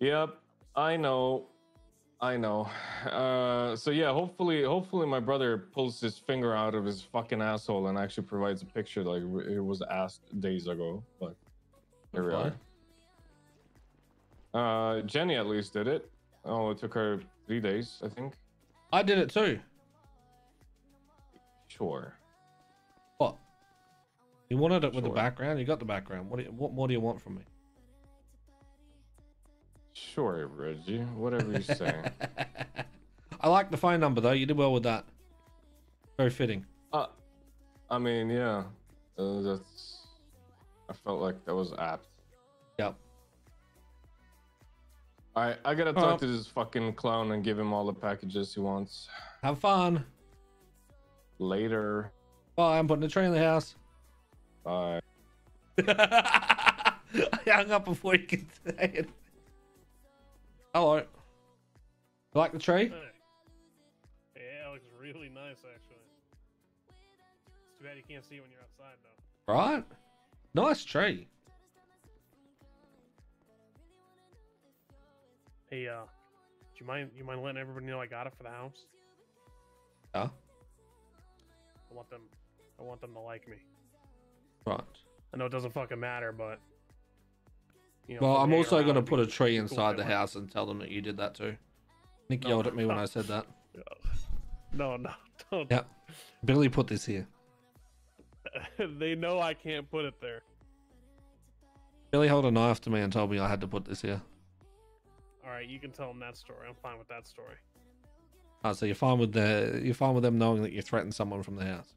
Yep, I know. I know. Uh, so yeah, hopefully, hopefully my brother pulls his finger out of his fucking asshole and actually provides a picture like it was asked days ago. But here we are. Uh, Jenny at least did it. Oh, it took her three days, I think. I did it too. Sure. What? You wanted it with the background. You got the background. What do you, what more do you want from me? Sure, Reggie. Whatever you say. I like the phone number though. You did well with that. Very fitting. uh, I mean, yeah. Uh, that's. I felt like that was apt. Yep. All right, I gotta talk to this fucking clown and give him all the packages he wants Have fun. later. Bye. I'm putting a tree in the house. Bye. I hung up before you could say it. Hello. You like the tree? Hey. Yeah, it looks really nice actually. It's too bad you can't see it when you're outside though. Right? Nice tree. Hey, uh, do you mind you mind letting everybody know I got it for the house? Yeah. I want them I want them to like me. Right. I know it doesn't fucking matter, but you know, Well, I'm also going to put a tree inside the house and tell them that you did that too. Nick No, yelled at me when. I said that. No, no, don't. Yep. Billy put this here. they know I can't put it there. Billy held a knife to me and told me I had to put this here. All right, you can tell them that story. I'm fine with that story. Oh, so you're fine with the you're fine with them knowing that you threatened someone from the house.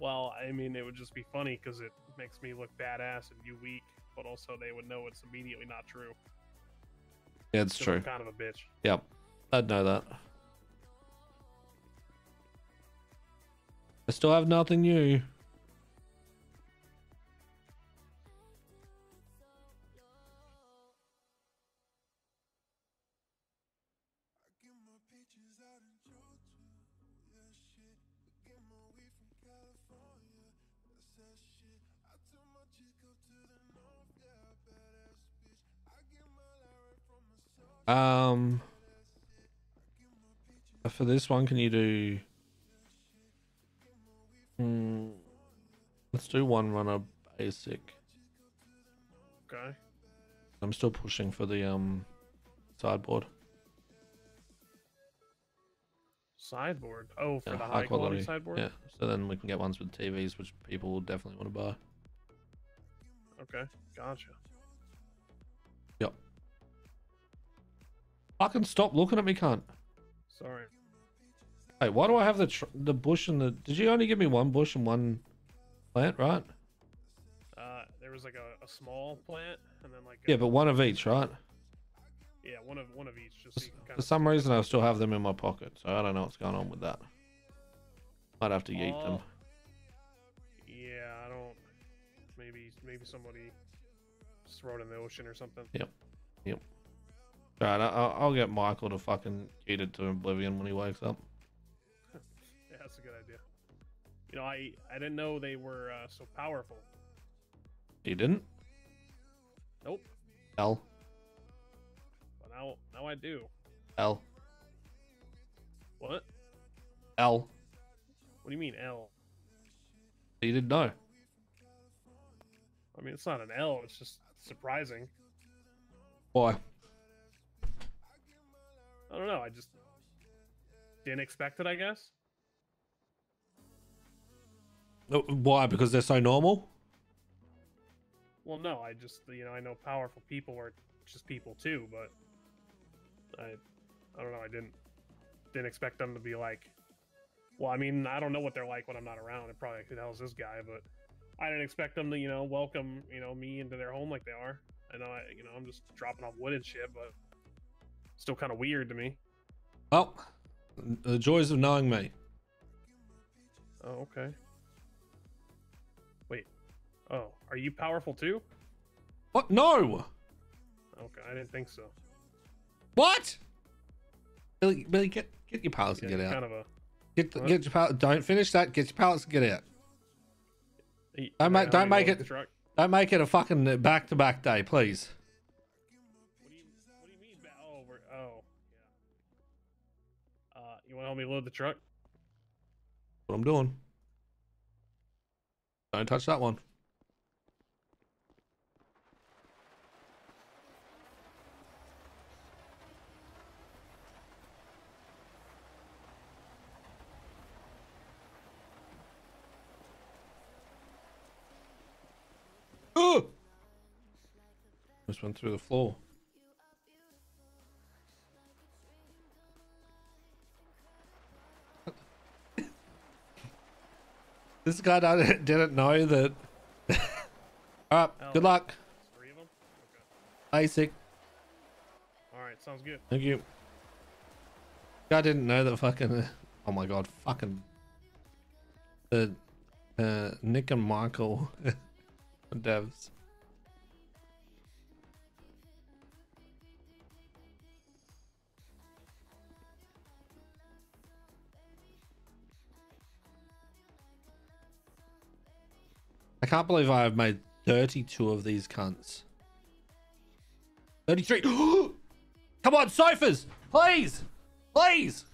Well, I mean, it would just be funny because it makes me look badass and you weak, but also they would know it's immediately not true. Yeah, it's true. I'm kind of a bitch. Yep. I'd know that. I still have nothing new. Um, for this one, can you do? Hmm, let's do one runner basic. Okay. I'm still pushing for the um sideboard. Sideboard. Oh, for Yeah, the high, quality, sideboard. Yeah, so then we can get ones with TVs, which people will definitely want to buy. Okay, gotcha. Yep. Fucking stop looking at me, cunt. Sorry. Hey, why do I have the tr- the bush and the? Did you only give me one bush and one plant, right? Uh, there was like a, a small plant, and then like Yeah, a, but one of each, right? yeah, one of one of each, just so you can kind For of some reason, I still have them in my pocket, so I don't know what's going on with that. Might have to yeet them. Oh. Yeah, I don't. Maybe maybe somebody just throw it in the ocean or something. Alright, I- I'll, I'll get Michael to fucking eat it to oblivion when he wakes up. Yeah, that's a good idea. You know, I I didn't know they were uh, so powerful. He didn't? Nope. L. But now now I do. L. What? L. What do you mean L? He didn't know. I mean, it's not an L. It's just surprising. Why? I don't know. I just didn't expect it. I guess. Uh, Why? Because they're so normal? Well, no. I just you know I know powerful people are just people too, but I I don't know. I didn't didn't expect them to be like. Well, I mean, I don't know what they're like when I'm not around. And probably like, who the hell is this guy? But I didn't expect them to, you know, welcome, you know, me into their home like they are. I know, I, you know, I'm just dropping off wood and shit, but still kind of weird to me. Oh, the joys of knowing me. Oh, okay. Wait. Oh, are you powerful too? What? No! Okay, I didn't think so. What? Billy, Billy, get get your pallets Yeah, and get out. kind of a. Get the, get your pallet. Don't finish that. Get your pallets and get out. Don't make- don't make it- Don't make it a fucking back to back day, please. Want to help me load the truck? What I'm doing. Don't touch that one. Just went through the floor. This guy didn't know that. All right, good luck. Three of them. Okay. Basic. All right, sounds good. Thank you. Guy didn't know that fucking. Oh my god, fucking. The uh, Nick and Michael devs. I can't believe I have made 32 of these cunts. 33. Come on, sofas! Please! Please!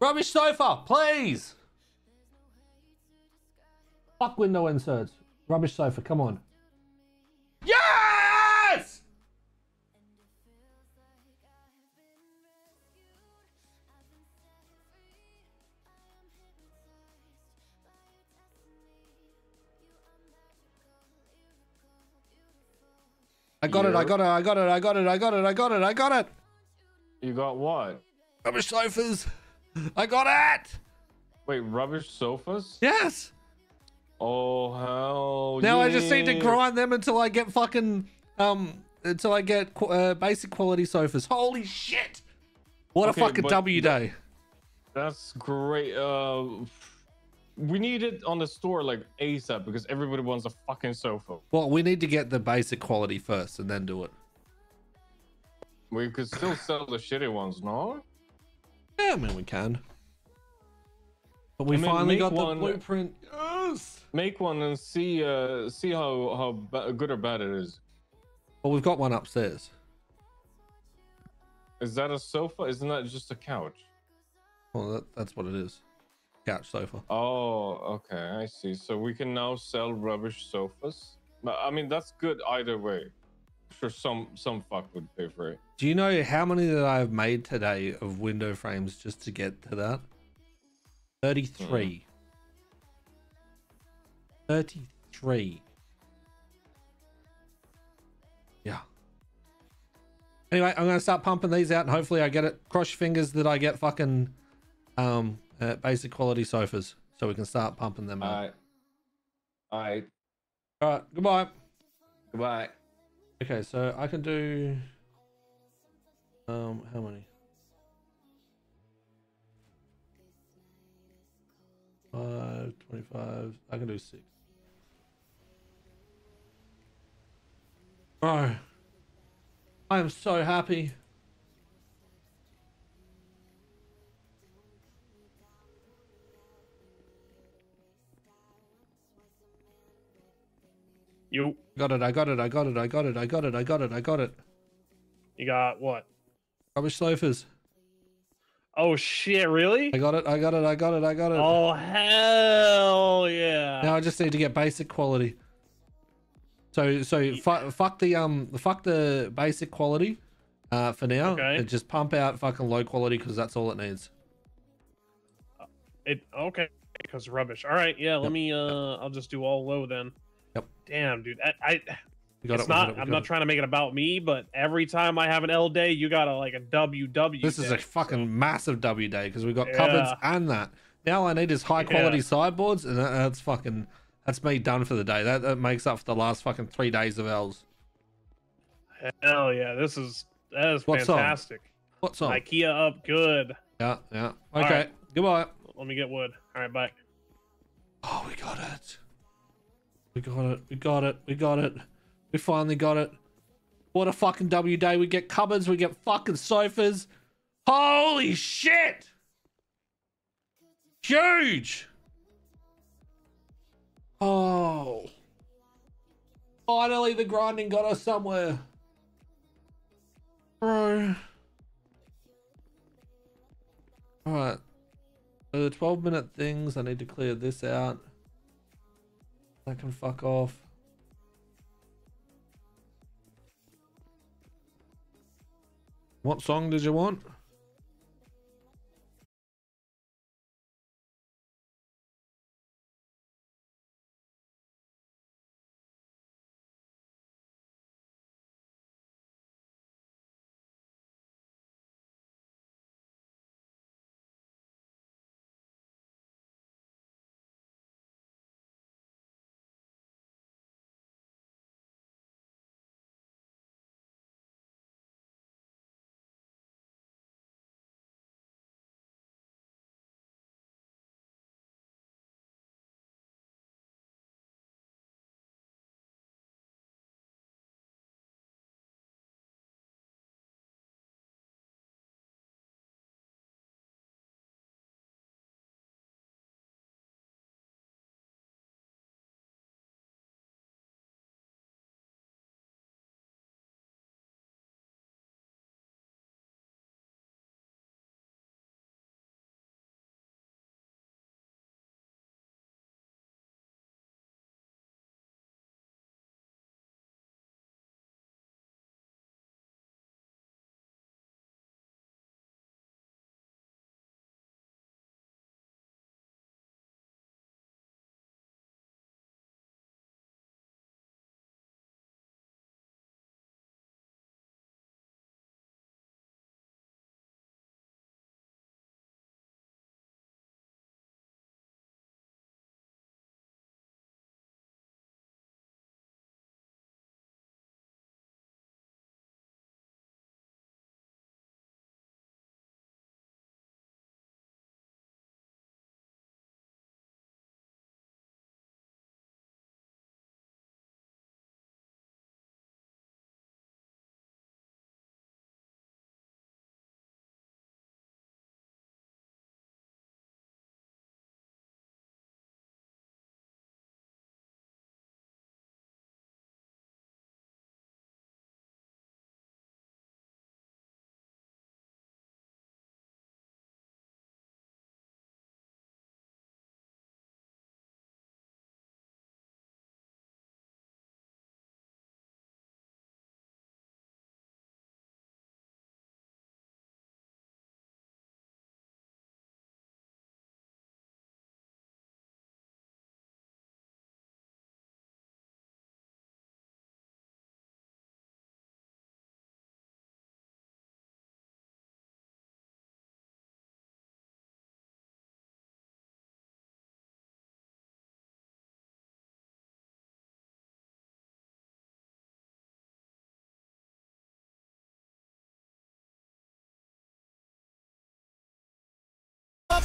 Rubbish sofa, please! Fuck window inserts. Rubbish sofa, come on. Yes! Got it, I got it, I got it, I got it, I got it, I got it, I got it! You got what? Rubbish sofas! I got it! Wait, rubbish sofas? Yes! Oh hell! Now I just need to grind them until I get fucking um until I get qu- uh, basic quality sofas. Holy shit! What Okay, a fucking W day. That's great. Uh, we need it on the store like ASAP because everybody wants a fucking sofa. Well, we need to get the basic quality first and then do it. We could still sell the shitty ones, no? Yeah, I mean we can. But we I mean, finally got one- the blueprint. Yes. Make one and see uh see how how good or bad it is. Well, we've got one upstairs. Is that a sofa? Isn't that just a couch? Well, that, that's what it is. Couch sofa. Oh, okay, I see. So we can now sell rubbish sofas. But I mean, that's good either way. Sure, some some fuck would pay for it. Do you know how many that I've made today of window frames just to get to that? 33. 33. Yeah. Anyway, I'm going to start pumping these out and hopefully I get it. Cross your fingers that I get fucking um uh, basic quality sofas so we can start pumping them out. Alright. Alright. All right, goodbye. Goodbye. Okay, so I can do um how many? Five, 25. I can do six. Bro, I am so happy. You Got it, I got it, I got it, I got it, I got it, I got it, I got it. you got what? Rubbish sofas. Oh shit! Really? I got it, I got it, I got it, I got it. Oh hell yeah! Now I just need to get basic quality. So so fu- fuck the um fuck the basic quality, uh for now. Okay. And just pump out fucking low quality because that's all it needs. It okay because rubbish. All right, yeah. Let Yep. me. Uh, I'll just do all low then. Yep. Damn, dude. I, I it's it, not. It, I'm not it. trying to make it about me, but every time I have an L day, you got a like a WW. This is a fucking so- massive W day because we got cupboards and that. Now I need is high quality Yeah. sideboards, and that, that's fucking that's me done for the day. That, that makes up for the last fucking three days of L's. Hell yeah! This is that is What's fantastic. What's up? IKEA up good. Yeah, yeah. Okay. right. Goodbye. Let me get wood. All right, bye. Oh, we got it. We got it. We got it. We got it. We finally got it. What a fucking W day. We get cupboards. We get fucking sofas. Holy shit. Huge. Oh. Finally, the grinding got us somewhere. Bro. Alright. So the 12 minute things, I need to clear this out. That can fuck off. What song did you want?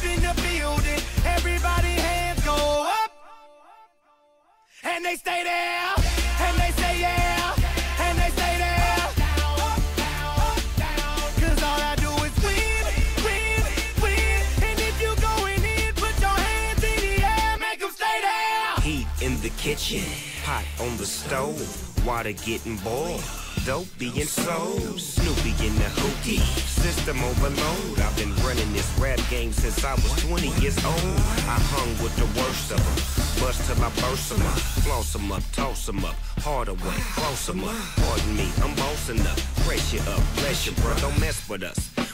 In the building. Everybody hands go up. And they stay there. And they say yeah. And they stay there. Cause all I do is win, win, win. And if you in, put your hands in the air. Make them stay there. Heat in the kitchen, pot on the stove, water getting boiled. Dope being sold, Snoopy in the hookie, system overload. I've been running this rap game since I was 20 years old. I hung with the worst of them, bust till I burst them up, floss them up, toss them up, hard away, close them up. Pardon me, I'm bossing up, pressure up, you, bro, don't mess with us.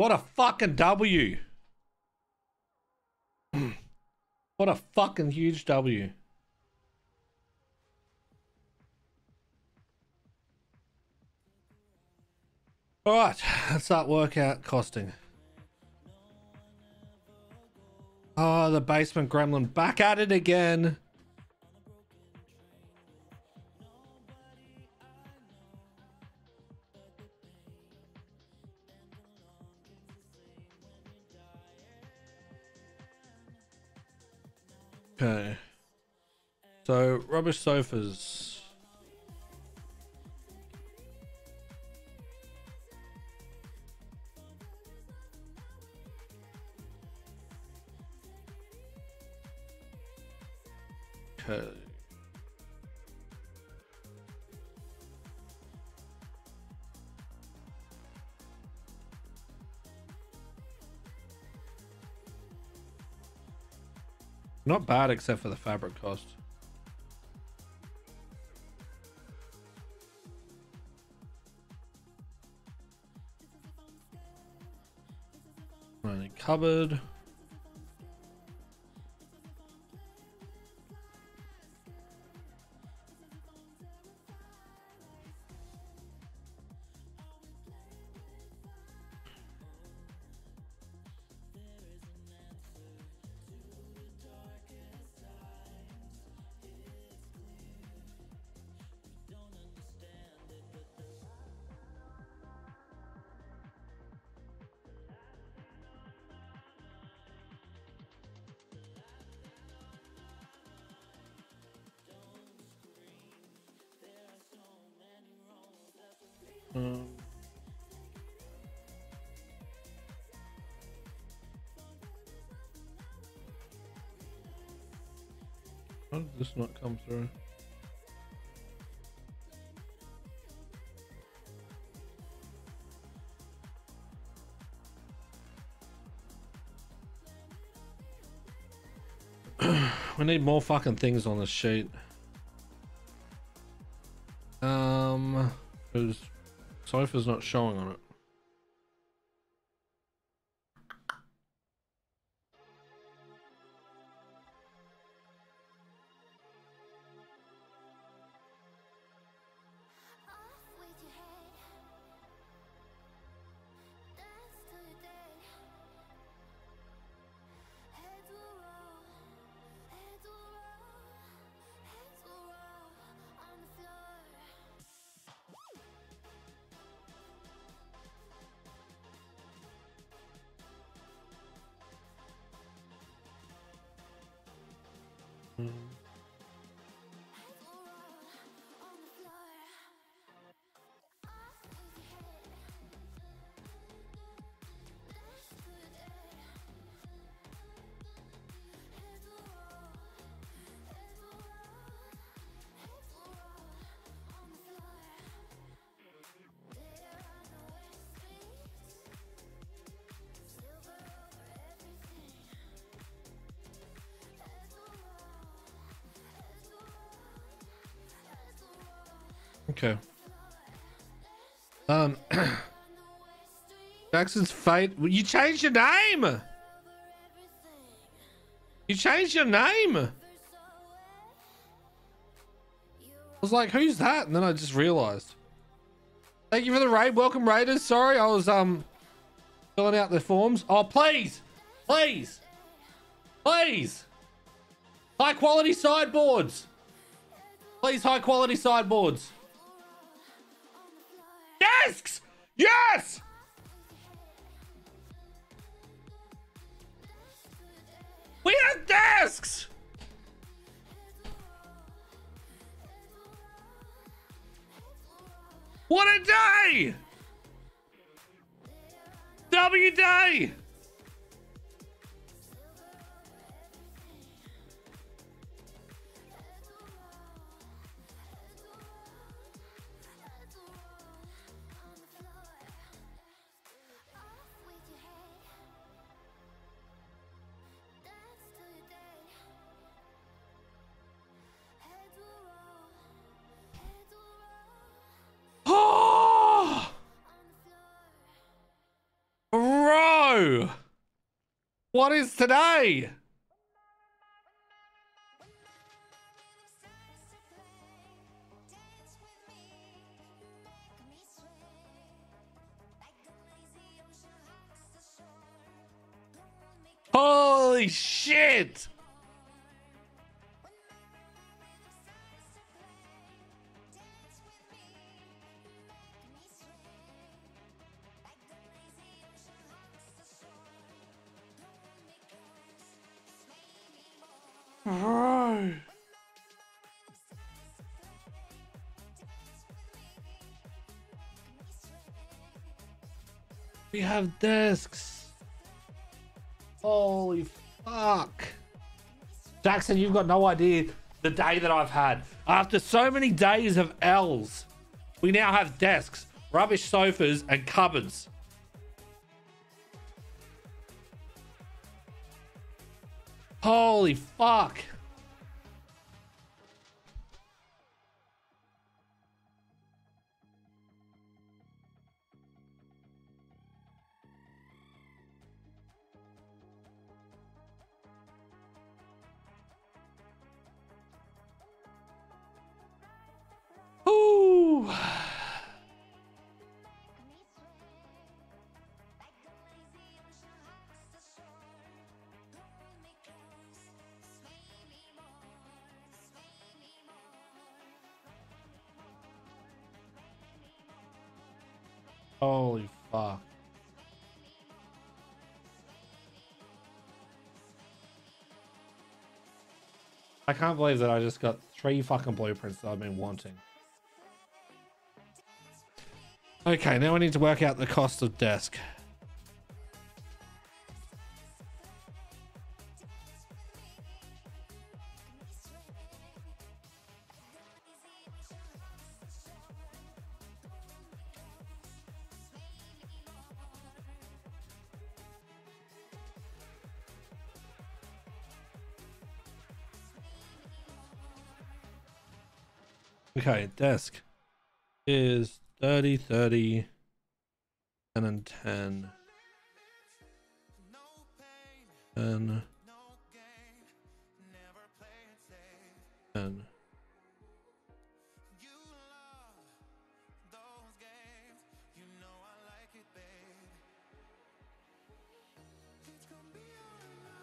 What a fucking W. what a fucking huge W. Alright, that's that workout costing. Oh, the basement gremlin back at it again. Rubbish sofas. Okay. Not bad except for the fabric cost. Right, how did this not come through? we need more fucking things on this sheet. Um, because sofa's not showing on it. Jackson's well, You changed your name. You changed your name. I was like, who's that? And then I just realized. Thank you for the raid. Welcome, Raiders. Sorry, I was um filling out the forms. Oh, please, please, please. High quality sideboards. Please, high quality sideboards. Desks! Yes! We have desks! What a day! W day! What is today? Holy shit! We have desks. Holy fuck. Jackson, you've got no idea the day that I've had. After so many days of L's, we now have desks, rubbish sofas, and cupboards. Holy fuck. Ooh. Holy fuck. I can't believe that I just got three fucking blueprints that I've been wanting. Okay, now I need to work out the cost of desk. Okay, desk is 30, 30, 10 and 10. 10. 10.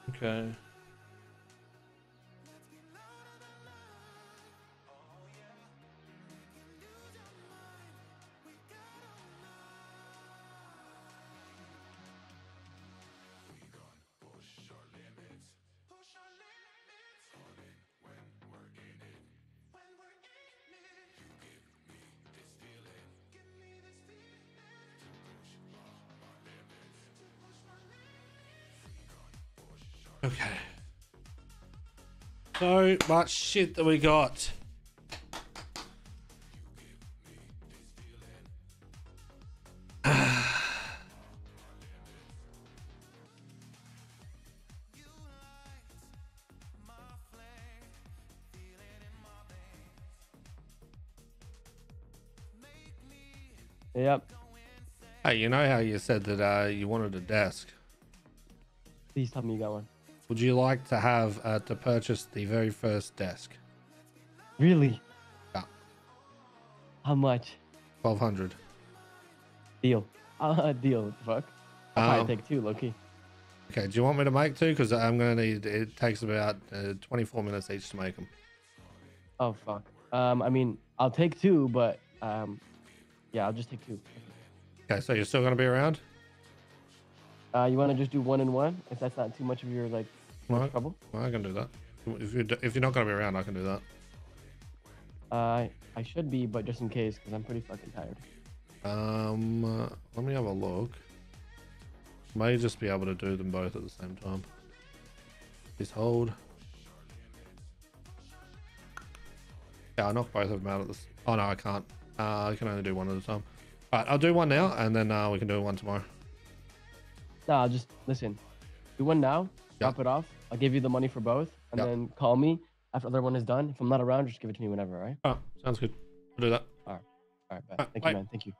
Okay. Okay. So much shit that we got. Yep. Hey, you know how you said that uh, you wanted a desk? Please tell me you got one. Would you like to have uh, to purchase the very first desk? Really? Yeah. How much? Twelve hundred. Deal. Uh, deal. Fuck? I'll Um, take two, Loki. Okay. Do you want me to make two? Because I'm gonna need. It takes about uh, 24 minutes each to make them. Oh fuck. Um, I mean, I'll take two, but um, yeah, I'll just take two. Okay. So you're still gonna be around? Uh, you want to just do one and one? If that's not too much of your like Right. trouble. Well, I can do that. If you if you're not gonna be around, I can do that. Uh, I should be, but just in case, because I'm pretty fucking tired. Um, uh, let me have a look. May just be able to do them both at the same time. Just hold. Yeah, I'll knock both of them out at this. Oh no, I can't. Uh, I can only do one at a time. All right, I'll do one now, and then uh, we can do one tomorrow. I'll just listen. Do one now. Yeah. Drop it off. I'll give you the money for both, and Yeah. then call me after the other one is done. If I'm not around, just give it to me whenever. All right. Oh, sounds good. We'll do that. All right. Bet. Alright, Thank bye. you, man. Thank you.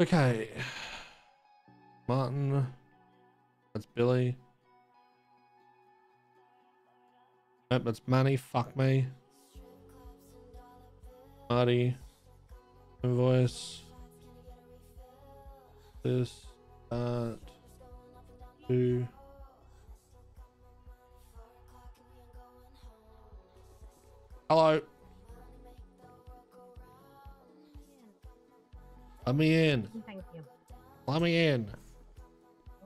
Okay. Martin. That's Billy. Nope, that's Manny. Fuck me. Marty. Invoice. This. That. Two. Hello. Let me in. Thank you. Let me in.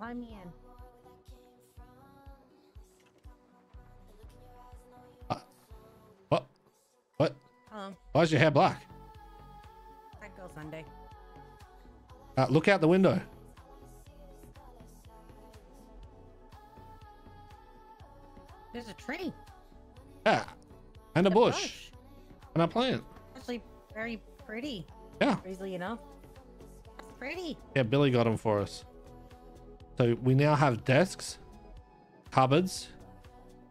Let me in. What? What? Hello. Why's your hair black? That girl Sunday. Uh, look out the window. There's a tree. Yeah. And a The bush. And a plant. Actually, very pretty. Yeah. Crazily enough. That's pretty. Yeah, Billy got them for us. So we now have desks, cupboards,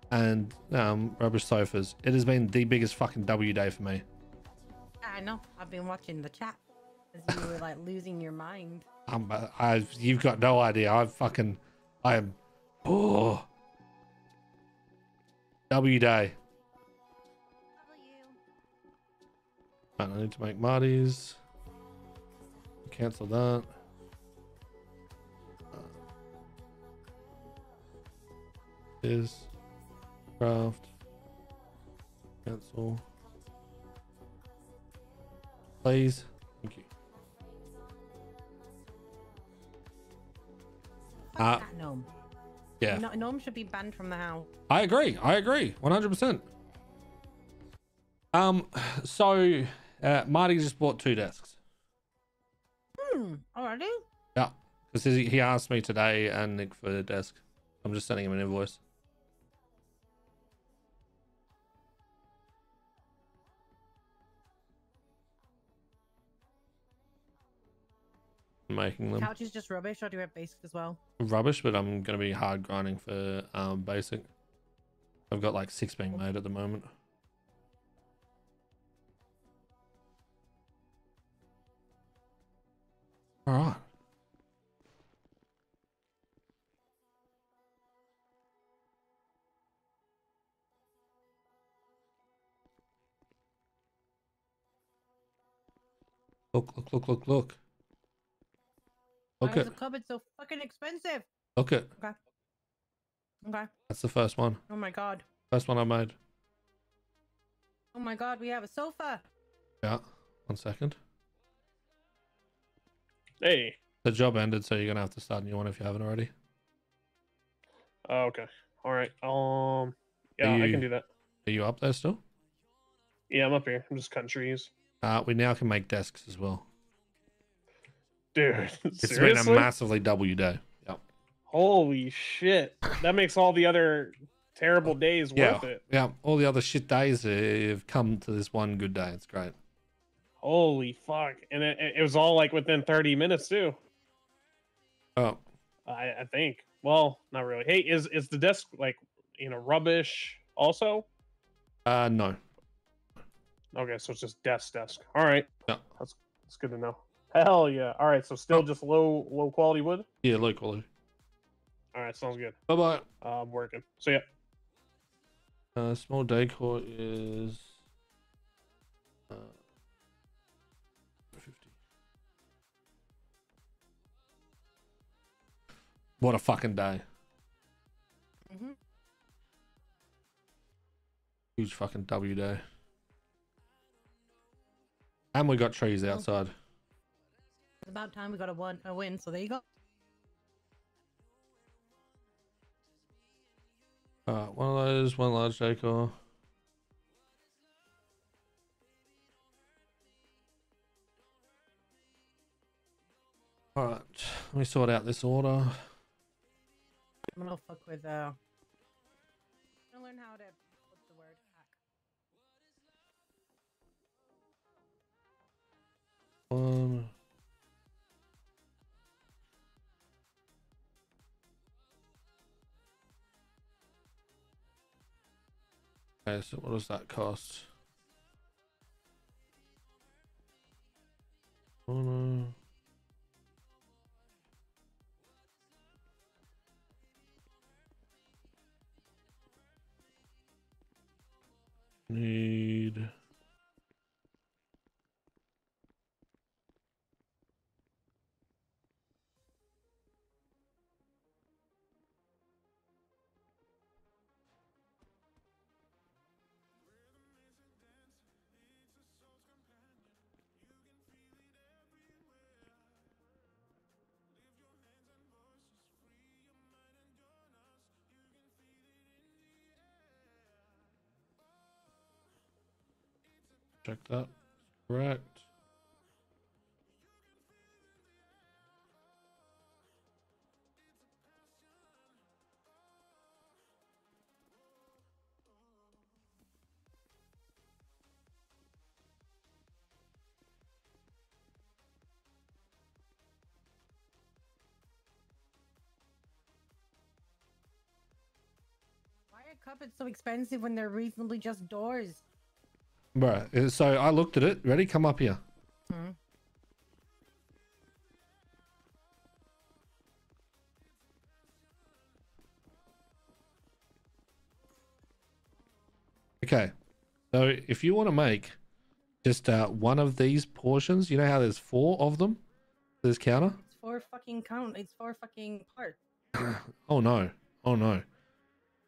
and um, rubbish sofas. It has been the biggest fucking W day for me. I know. I've been watching the chat as you were like losing your mind. Um, I've you've got no idea. I've fucking I am oh W day. Right, I need to make Marty's. Cancel that. Is craft. Cancel. Please. Thank you. Fuck Uh, that gnome. Yeah. No, gnome should be banned from the house. I agree. I agree. 100%. Um, so uh, Marty just bought two desks. Hmm. Already? Yeah. Because he, he asked me today and Nick for the desk. I'm just sending him an invoice. Making them Couch is just rubbish, or do you have basic as well? rubbish, but I'm going to be hard grinding for um, basic. I've got like six being made at the moment. All right. Look, look, look, look, look. Why Look is the cupboard so fucking expensive? look at. Okay. That's the first one. Oh my god. First one I made. Oh my god, we have a sofa. Yeah. One second. Hey. The job ended, so you're gonna have to start a new one if you haven't already. Oh, okay. All right. Um. Yeah, I can do that. Are you up there still? Yeah, I'm up here. I'm just cutting trees. Uh, we now can make desks as well. Dude, It's seriously? been a massively W day. Yep. Holy shit! That makes all the other terrible days Yeah. worth it. Yeah. All the other shit days have come to this one good day. It's great. Holy fuck! And it, it was all like within 30 minutes too. Oh, I, I think. Well, not really. Hey, is is the desk like you know rubbish also? uh, no. Okay, so it's just desk desk. All right. Yeah. That's that's good to know. Hell yeah. All right, so still just low low quality wood. Yeah, low quality. All right, sounds good. Bye bye. Uh, I'm working. So yeah. Uh, small decor is. Uh, 50. What a fucking day. Mm-hmm. Huge fucking W day. And we got trees outside. It's about time we got a one a win. So there you go. Alright, one of those, one large decor. Alright, let me sort out this order. I'm gonna fuck with uh. I'm gonna learn how to what's the word hack. One. Okay, so what does that cost? Oh no. Need. Check that. Correct. Why are cupboards so expensive when they're reasonably just doors? Right. uh, So I looked at it. Ready? Come up here. Hmm. Okay. So if you want to make just uh, one of these portions, you know how there's four of them? This counter? It's four fucking count. It's four fucking parts. Oh no. Oh no.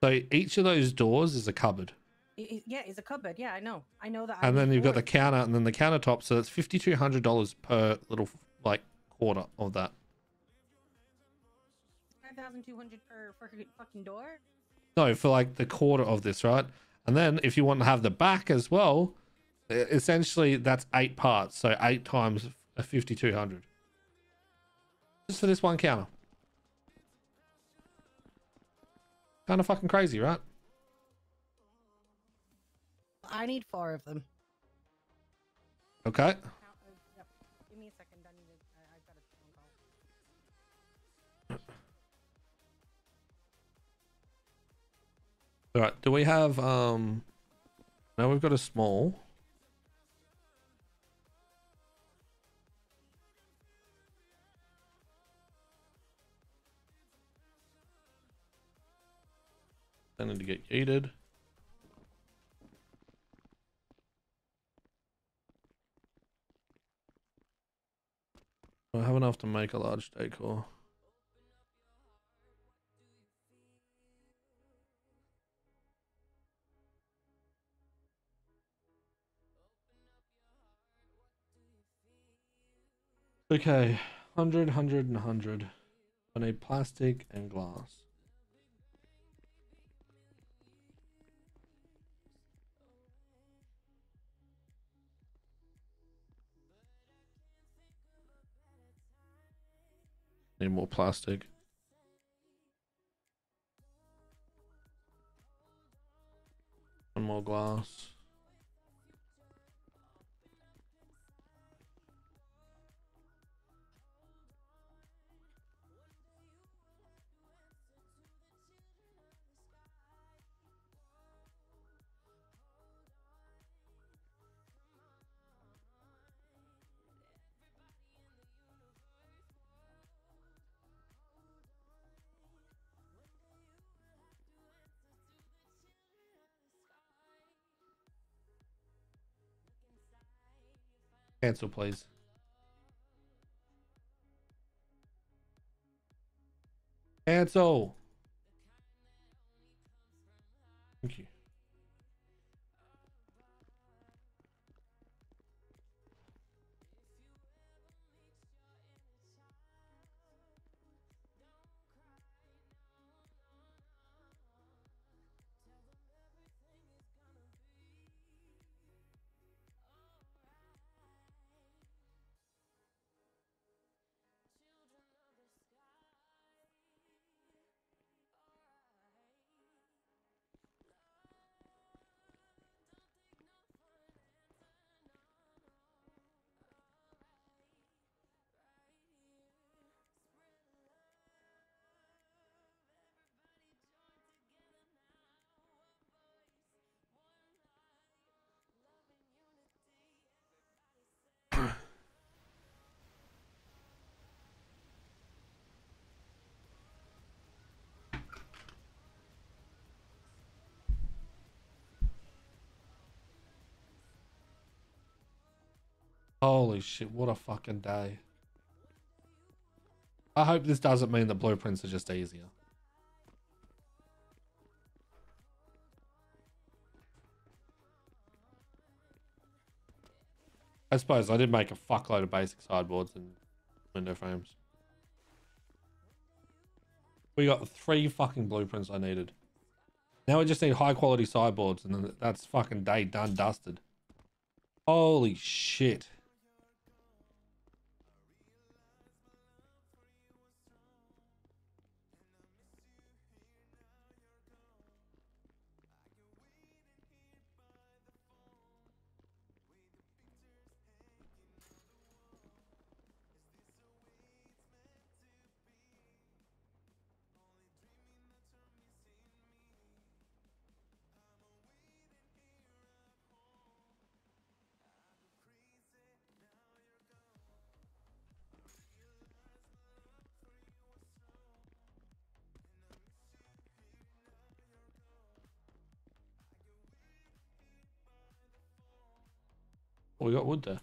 So each of those doors is a cupboard. I- I- yeah, it's a cupboard. Yeah, I know. I know that. I And then you've got the counter and then the countertop. So that's $5,200 per little like quarter of that. five thousand two hundred per fucking door. No, for like the quarter of this, right? And then if you want to have the back as well, essentially that's eight parts. So eight times a 5200 Just for this one counter. Kind of fucking crazy, right? I need four of them. Okay. Count- yep. Give me a second. I need. I, I've got a phone call. All right. Do we have um now we've got a small. They need to get yeeted. I have enough to make a large decor. Okay, 100, 100, and 100. I need plastic and glass. Need more plastic. One more glass. Cancel, please. Cancel. Holy shit, what a fucking day. I hope this doesn't mean the blueprints are just easier. I suppose I did make a fuckload of basic sideboards and window frames. We got three fucking blueprints I needed. Now we just need high quality sideboards and that's fucking day done dusted. Holy shit. Oh, we got wood there.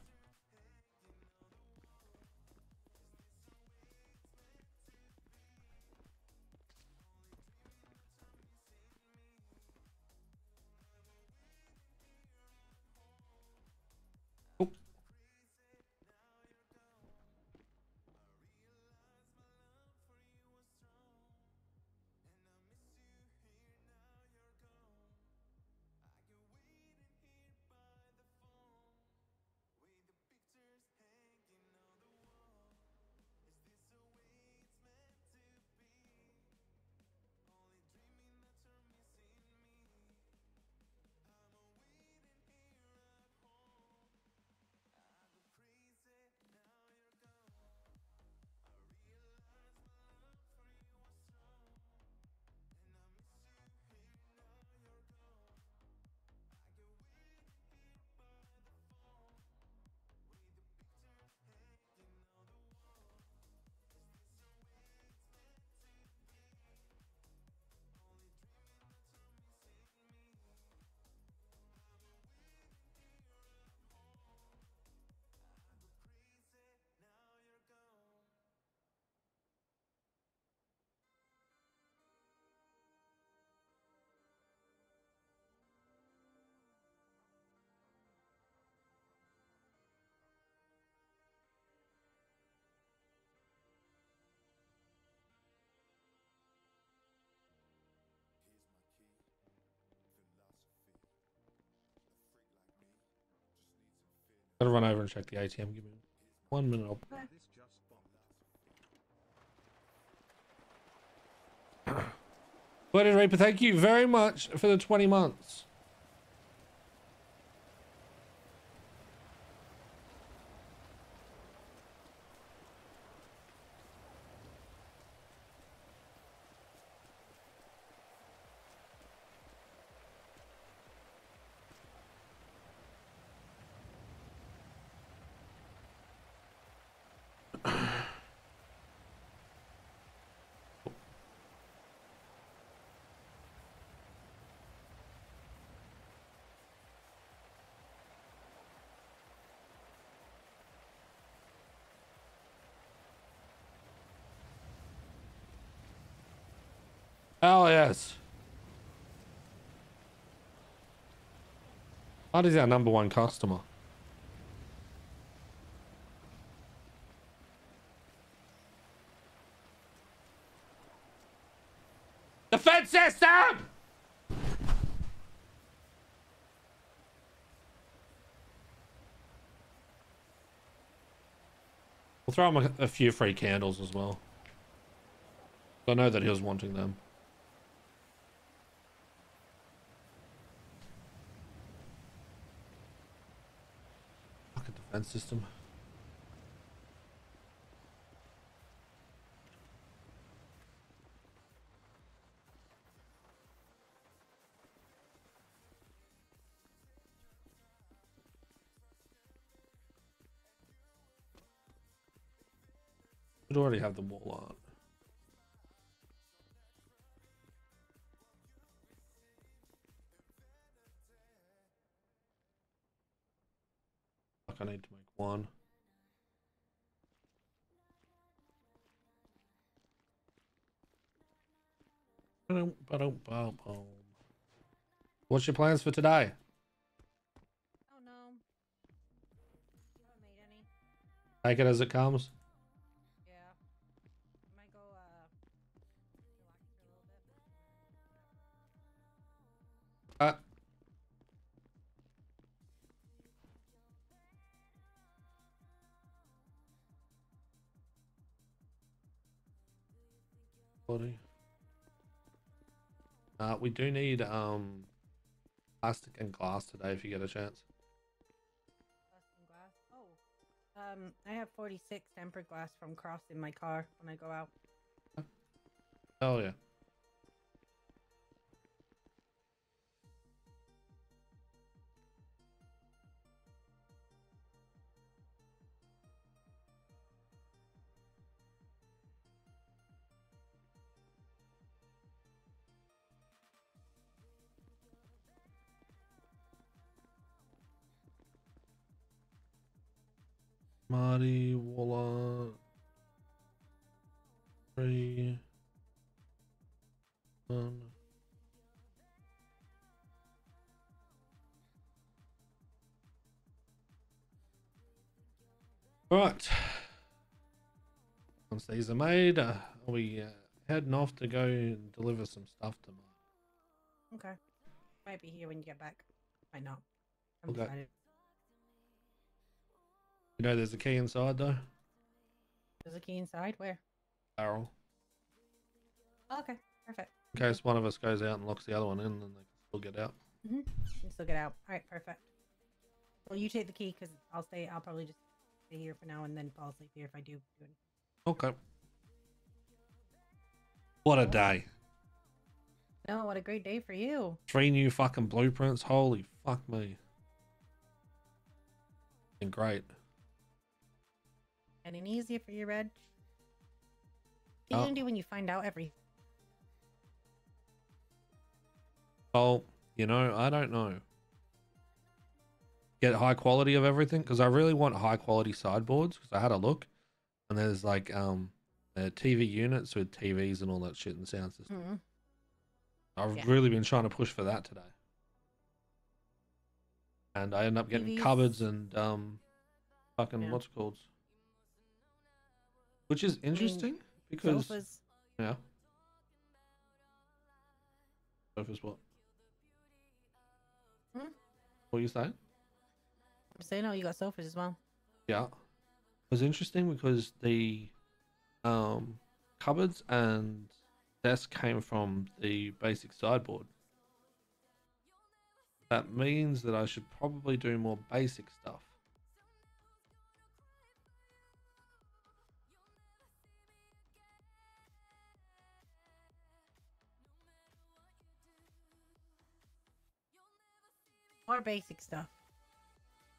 Gotta run over and check the ATM. Give me one minute. I'll... Blooded Reaper, thank you very much for the 20 months. Oh, yes. That is our number one customer. Defense system! We'll throw him a, a few free candles as well. I know that he was wanting them. Fucking defense system. Would already have the wall art. Fuck, I need to make one. Ba-dum, ba-dum, ba-bum. What's your plans for today? Oh no. Haven't made any. Take it as it comes. Body. Uh, we do need um plastic and glass today if you get a chance. Glass and glass. Oh. Um, I have 46 tempered glass from Cross in my car when I go out. Oh yeah. Marty Waller. Three. One. Right. Once these are made, uh, we uh, heading off to go and deliver some stuff to Mark? Okay. Might be here when you get back. Might not. I'm Okay. decided. You know, there's a key inside though. There's a key inside. Where? Barrel. Oh, okay. Perfect. In case one of us goes out and locks the other one in, then they can still get out. Mm-hmm. Can still get out. All right. Perfect. Well, you take the key because I'll stay. I'll probably just stay here for now and then fall asleep here if I do. Okay. What a day. No, what a great day for you. Three new fucking blueprints. Holy fuck me. Been great. Getting easier for you, Reg. What are Oh. you gonna do when you find out everything? Well, you know, I don't know. Get high quality of everything because I really want high quality sideboards because I had a look and there's like um uh, TV units with TVs and all that shit and sound system. Mm-hmm. I've Yeah. really been trying to push for that today. And I end up getting cupboards and um fucking Yeah. what's it called? Which is interesting because Sofas. yeah. Sofas what? Hmm? What are you saying? I'm saying, oh, you got sofas as well. Yeah. It was interesting because the um cupboards and desk came from the basic sideboard. That means that I should probably do more basic stuff. Basic stuff.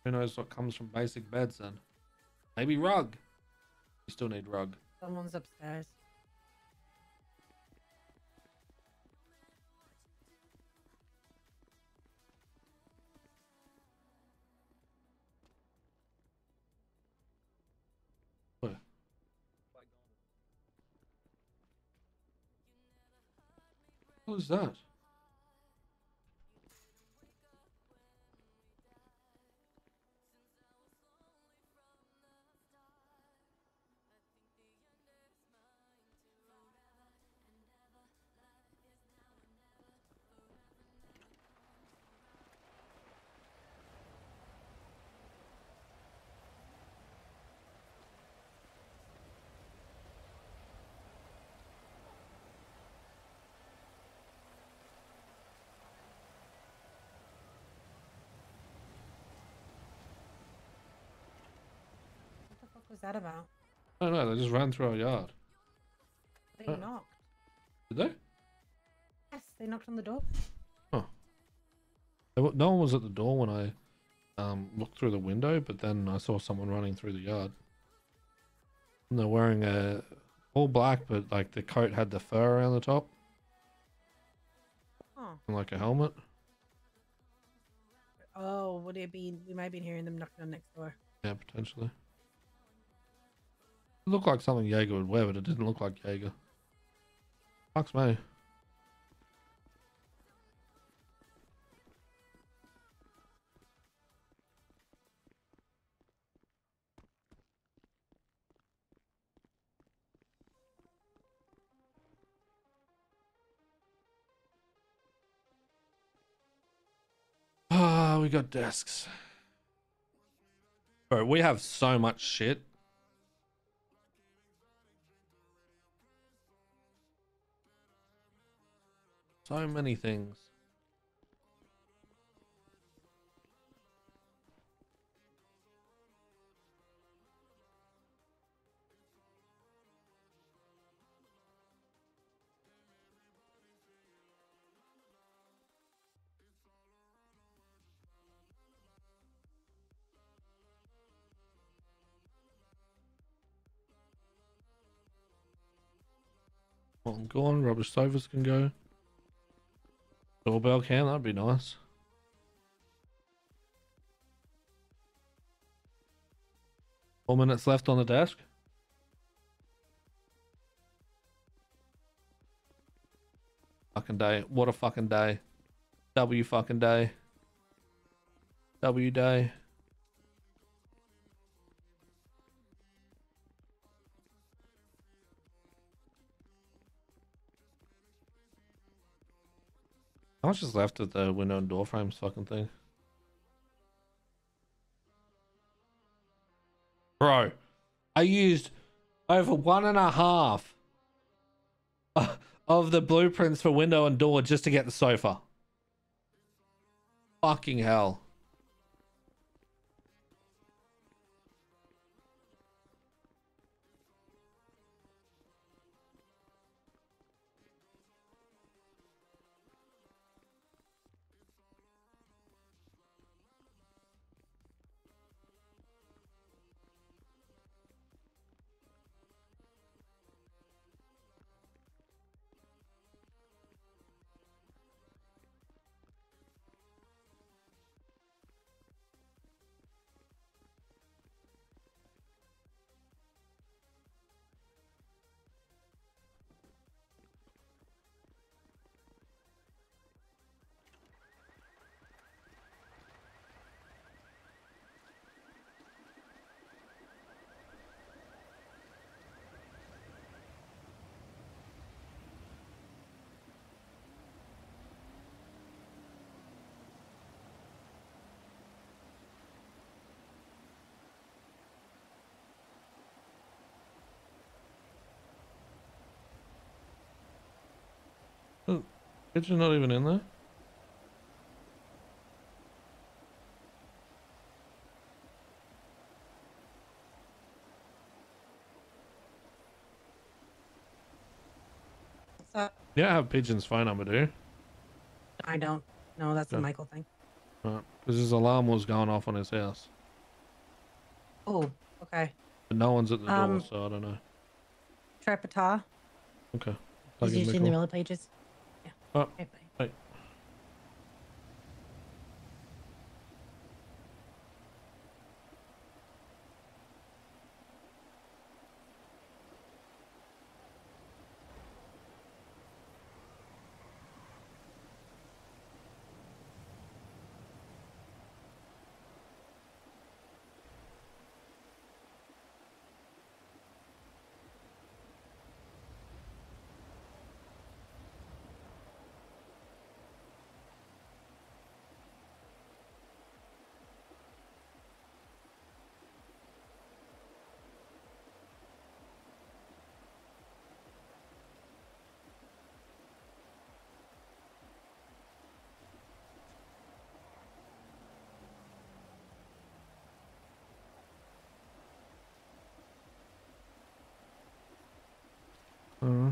Who knows what comes from basic beds then? Maybe rug. You still need rug. Someone's upstairs. What is that? That about? I don't know. They just ran through our yard. They knocked. Did they? Yes, they knocked on the door. There wa- No one was at the door when I um, looked through the window, but then I saw someone running through the yard. And they're wearing a all black, but like the coat had the fur around the top Oh. and like a helmet. Oh, would it be? We might be hearing them knocking on next door. Yeah, potentially. It looked like something Jaeger would wear, but it didn't look like Jaeger. Fucks me. Ah, we got desks. Bro, we have so much shit. So many things. Well, go on, rubber sofas can go. Doorbell can, that'd be nice. Four minutes left on the desk. Fucking day. What a fucking day. W fucking day. W day. How much is left of the window and door frames fucking thing? Bro, I used over one and a half uh, of the blueprints for window and door just to get the sofa. Fucking hell. Are not even in there. What's up? Yeah, I have Pigeon's phone number, do you? I don't. No, that's Yeah. Michael thing. Right. Because his alarm was going off on his house. Oh, okay. But no one's at the Um, door, so I don't know. Try Okay. I'll He's give him a usually in the call. pages. Oh, Okay, bye. Right. Uh,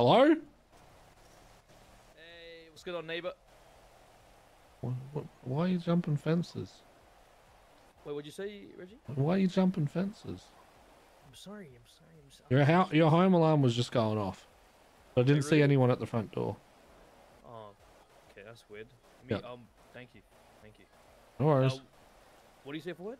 hello? Hey, what's good on neighbor? Why, why are you jumping fences? Wait, what'd you say, Reggie? Why are you jumping fences? I'm sorry. I'm sorry. I'm sorry. Your ho- your home alarm was just going off. I didn't see really? anyone at the front door. Oh, okay, that's weird. Me, Yeah. um, thank you, thank you. No worries. Uh, what do you say for what?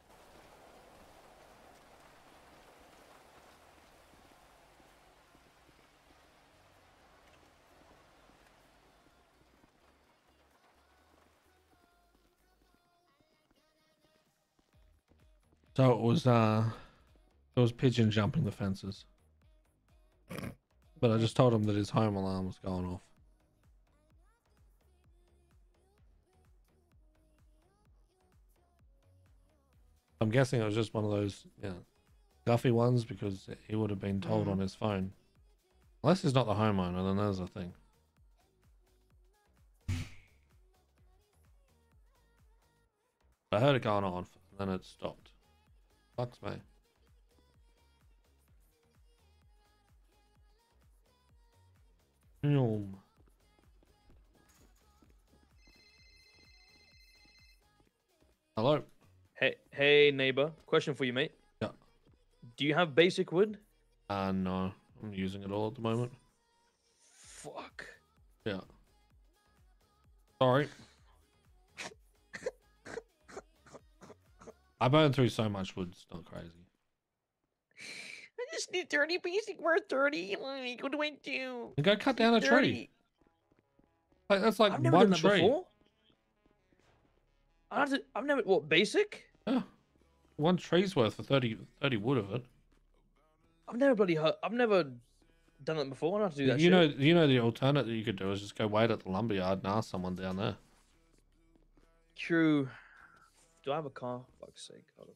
So it was uh it was pigeon jumping the fences. But I just told him that his home alarm was going off. I'm guessing it was just one of those, yeah, Guffy ones because he would have been told Mm. on his phone. Unless he's not the homeowner, then there's a thing. I heard it going on, and then it stopped. Fucks me. Yum. Hello. Hey, hey, neighbor. Question for you, mate. Yeah. Do you have basic wood? Uh, no, I'm using it all at the moment. Fuck. Yeah. Sorry. I burned through so much wood, it's not crazy. I just need 30 basic worth 30. Like, what do I do? And go cut down a tree. Like that's like I've never one done that tree. before. I have to, I've never, what, basic? Yeah. One tree's worth for 30, 30 wood of it. I've never bloody heard, I've never done that before. I don't have to do that you shit. know, you know the alternate that you could do is just go wait at the lumberyard and ask someone down there. True. Do I have a car? Fuck's sake. Hold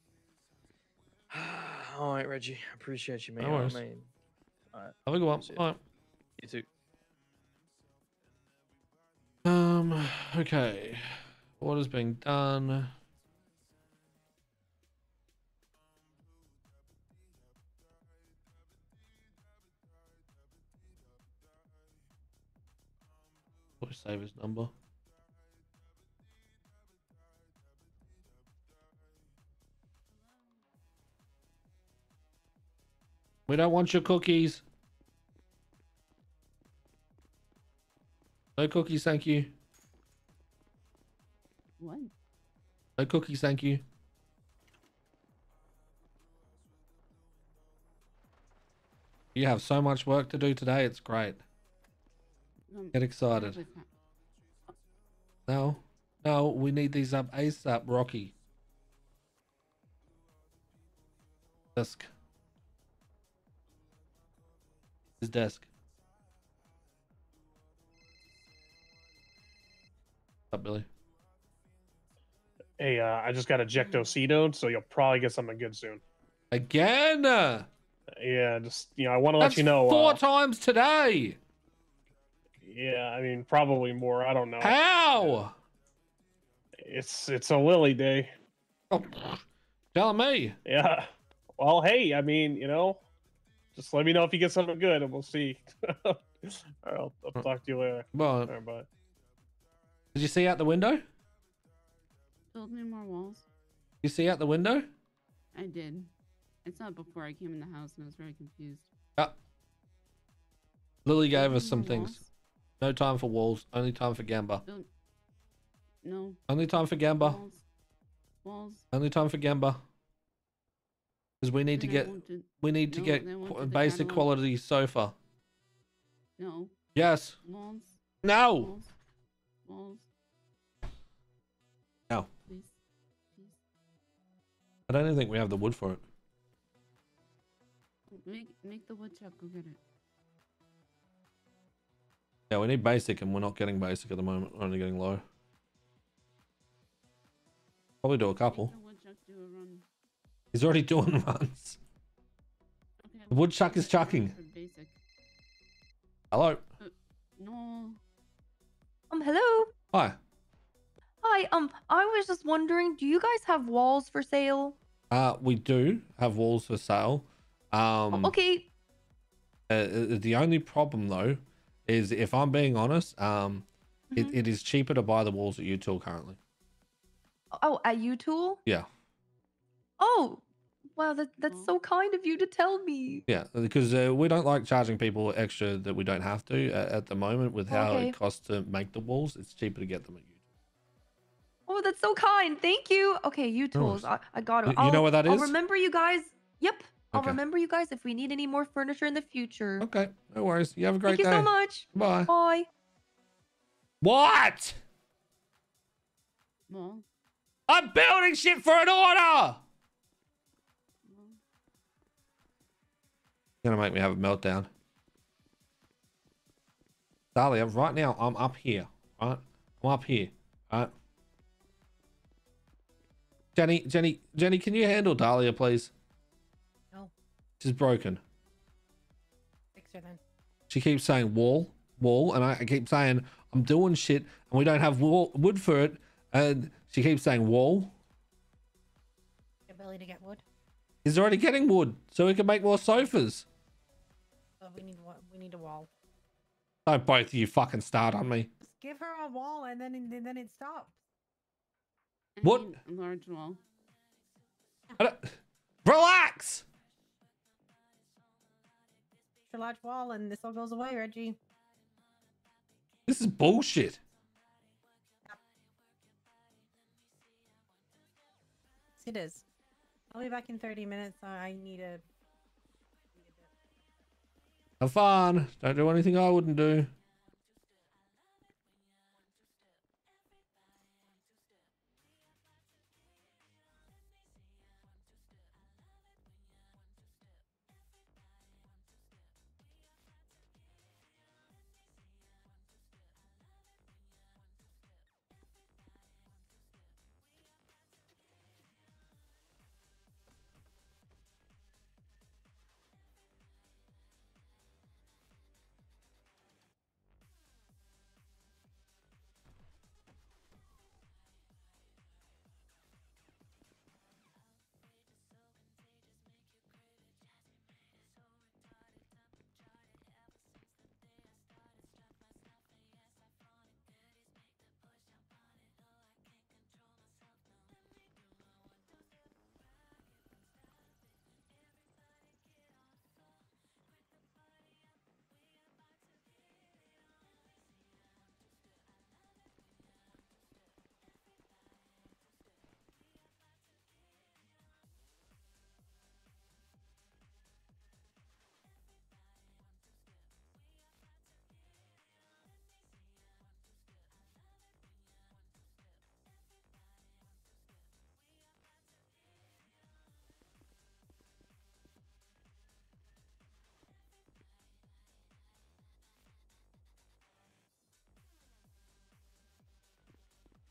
on. All right, Reggie. I appreciate you, mate. No All right, worries. mate. Have a good one. Alright. You too. Um. Okay. What is being done? What save his number? We don't want your cookies. No cookies, thank you. What? No cookies, thank you. You have so much work to do today, it's great. Um, Get excited. No, no, we need these up ASAP, Rocky. Desk. His desk. Up, Billy. Hey, uh, I just got ejectocetoed, so you'll probably get something good soon. Again? uh, Yeah, just you know, I want to let you know. four Uh, times today. yeah, I mean, probably more. I don't know. How? It's it's a Lily day. Oh, telling me. Yeah. Well, hey, I mean, you know, just let me know if you get something good, and we'll see. All right, I'll, I'll talk to you later. But All right, bye. did you see out the window? Build me more walls. You see out the window? I did. I saw it before I came in the house and I was very confused. Yeah. Lily gave Build us some things. walls. No time for walls. Only time for Gamba. Build... No. Only time for Gamba. Walls. Walls. Only time for Gamba. Because we need to get won't we need to get then I won't qu- basic quality sofa. No. Yes. No. No. Please. Please. I don't even think we have the wood for it. Make make the woodchuck go get it. Yeah, we need basic, and we're not getting basic at the moment. We're only getting low. Probably do a couple. Make the woodchuck do a run. He's already doing runs. The woodchuck is chucking. For basic. Hello. No. Um, hello. Hi. Hi. Um, I was just wondering, do you guys have walls for sale? Uh, we do have walls for sale. Um, okay. uh, uh, the only problem though is, if I'm being honest, um, it, it is cheaper to buy the walls at U-Tool currently. Oh, at U Tool? Yeah, Oh, wow. That that's so kind of you to tell me. yeah, because uh, we don't like charging people extra that we don't have to at, at the moment with how Okay. it costs to make the walls. It's cheaper to get them at U-Tool. Oh, that's so kind. Thank you. Okay, U. Tools. I, I got it. Y- you know what that I'll remember you guys. Yep. I'll Okay. remember you guys if we need any more furniture in the future. Okay, no worries. You have a great Thank you day. so much. Bye. Bye. What? Well, I'm building shit for an order. Gonna make me have a meltdown. Dahlia, right now I'm up here. Right? I'm up here. Right? Jenny, Jenny, Jenny, can you handle Dahlia, please? No. She's broken. Fix her then. She keeps saying wall, wall, and I, I keep saying I'm doing shit, and we don't have wall, wood for it. And she keeps saying wall. Ability to get wood. He's already getting wood, so we can make more sofas. So we need wa- we need a wall. Don't both of you fucking start on me. Just give her a wall and then and then it stops. What? a large wall. Relax. Extra large wall and this all goes away, Reggie. This is bullshit. It is. I'll be back in 30 minutes. I need a. Have fun. Don't do anything I wouldn't do.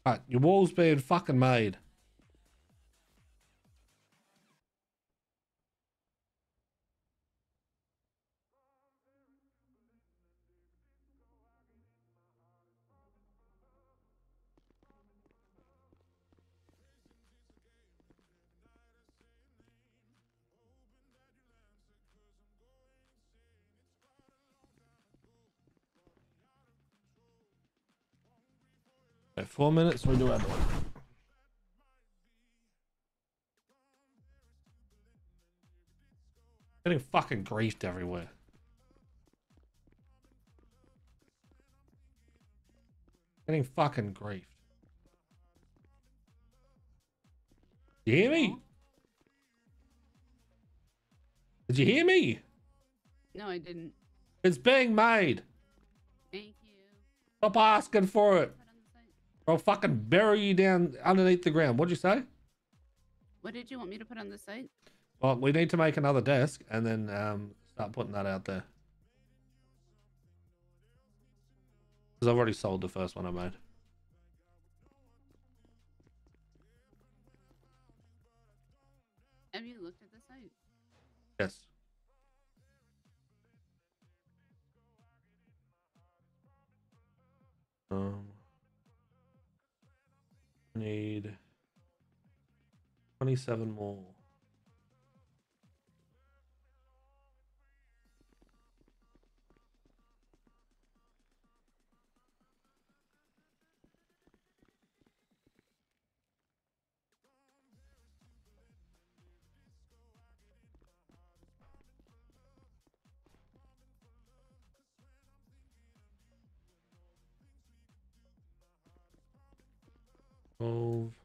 Right, your wall's being fucking made. Okay, four minutes, we do our one. Getting fucking griefed everywhere. Getting fucking griefed. You hear me? Did you hear me? No, I didn't. It's being made. Thank you. Stop asking for it. I'll fucking bury you down underneath the ground. What'd you say? What did you want me to put on the site? Well, we need to make another desk and then um, start putting that out there. Because I've already sold the first one I made. Have you looked at the site? Yes. Um, need 27 more. Twelve.